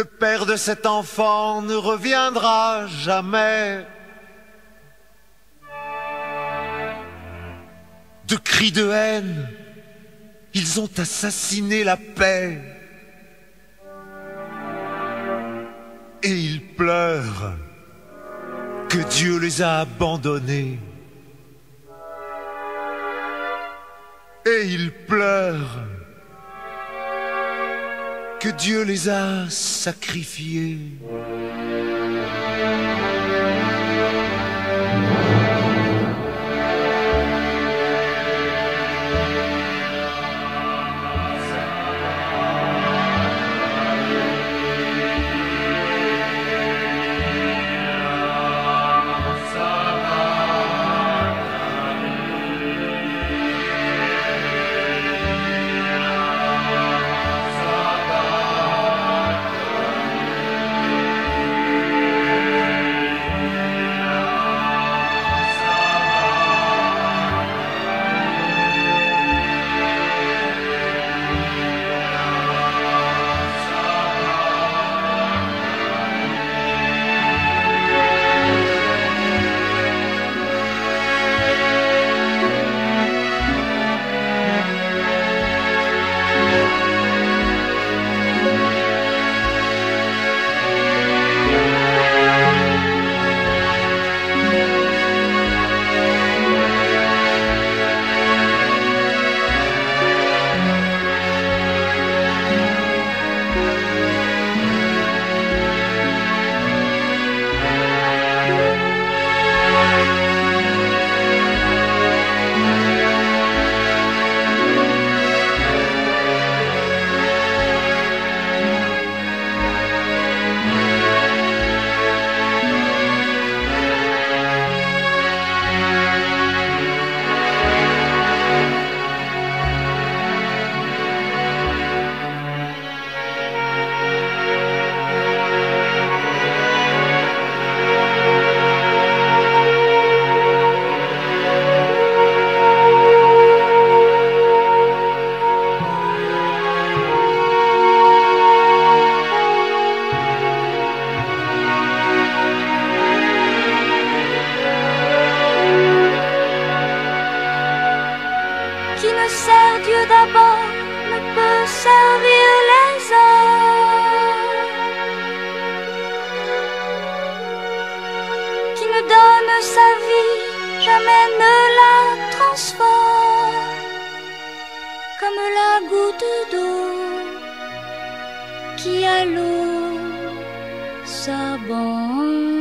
Le père de cet enfant ne reviendra jamais. De cris de haine, ils ont assassiné la paix. Et ils pleurent que Dieu les a abandonnés. Et ils pleurent que Dieu les a sacrifiés. Dieu d'abord ne peut servir les hommes. Qui ne donne sa vie, jamais ne la transforme. Comme la goutte d'eau qui à l'eau s'abandonne.